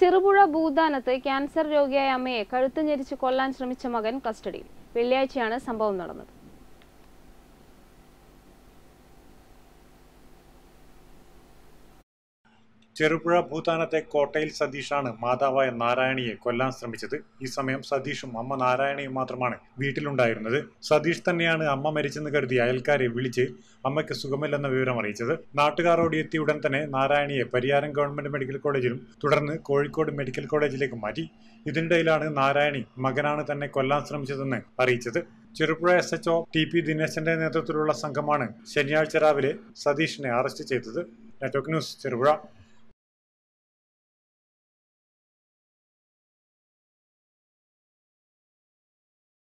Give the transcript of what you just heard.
Cherupuzha ഭൂതാനത്ത് cancer രോഗിയായ അമ്മയെ കഴുത്ത് ഞെരിച്ച് കൊല്ലാൻ ശ്രമിച്ച മകൻ കസ്റ്റഡിയിൽ. വെള്ളിയാഴ്ചയാണ് സംഭവം നടന്നത്. ചെറുപുഴ ഭൂതാനത്തെ കോട്ടയിൽ സതീഷാണ് മാതാവായ നാരായണിയെ കൊല്ലാൻ ശ്രമിച്ചത്. ഈ സമയം സതീഷും അമ്മ നാരായണിയും മാത്രമാണ് വീട്ടിലുണ്ടായിരുന്നത്. സതീഷ് തന്നെയാണ് അമ്മ മരിച്ചെന്ന് കരുതി അയൽക്കാരെ വിളിച്ച് അമ്മയ്ക്ക് സുഖമില്ലെന്ന വിവരം അറിയിച്ചത്. നാട്ടുകാർ ഓടിയെത്തിയ ഉടൻ തന്നെ നാരായണിയെ പരിയാരം ഗവൺമെന്റ് മെഡിക്കൽ കോളേജിലും തുടർന്ന് കോഴിക്കോട് മെഡിക്കൽ കോളേജിലേക്ക് മാറ്റി. ഇതിനിടയിലാണ് നാരായണി മകനാണ് തന്നെ കൊല്ലാൻ ശ്രമിച്ചതെന്ന് അറിയിച്ചത്. Cherupuzha S H O T P ദിനേശന്റെ നേതൃത്വത്തിലുള്ള സംഘമാണ് ശനിയാഴ്ച രാവിലെ സതീഷിനെ അറസ്റ്റ് ചെയ്തത്. Network news Cherupuzha.